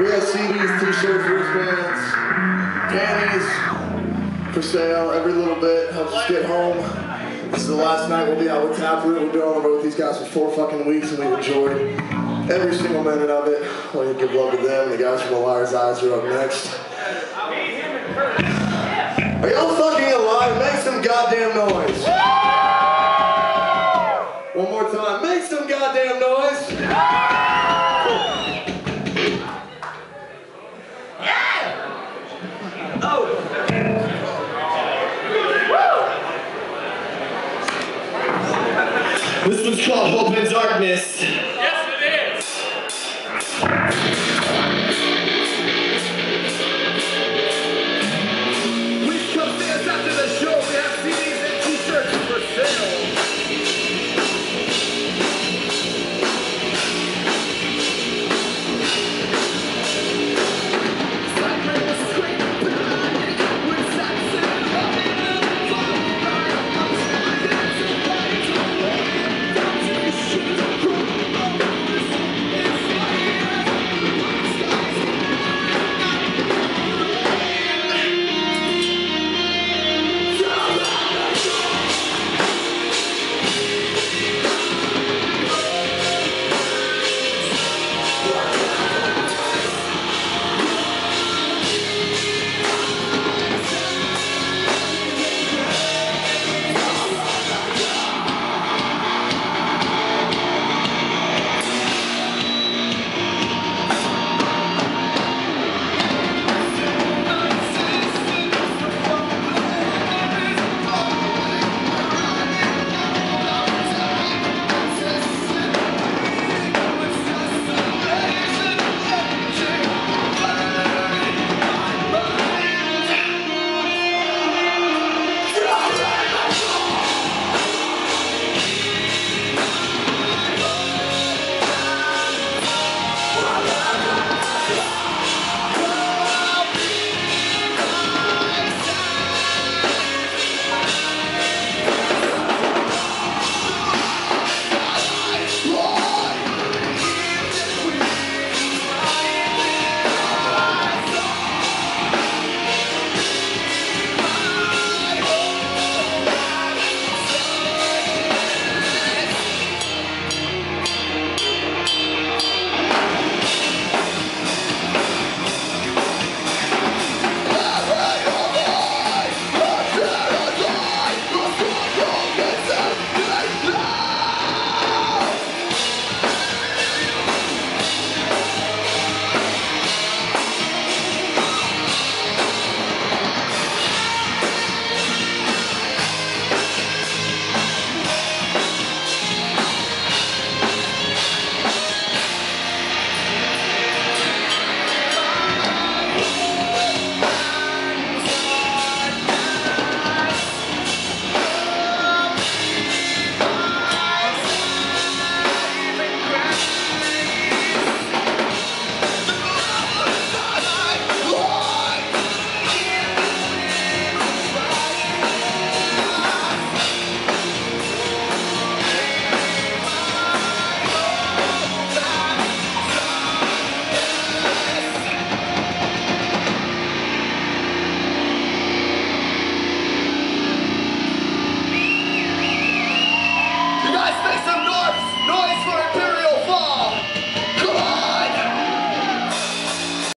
We have CDs, t-shirts, wristbands, panties for sale every little bit. Helps us get home. This is the last night we'll be out with Taproot. We've been on the road with these guys for four fucking weeks and we've enjoyed every single minute of it. I want to give love to them. The guys from The Liar's Eyes are up next. Are y'all fucking alive? Make some goddamn noise. This one's called Hope in Darkness. Yes, it is. Boys for a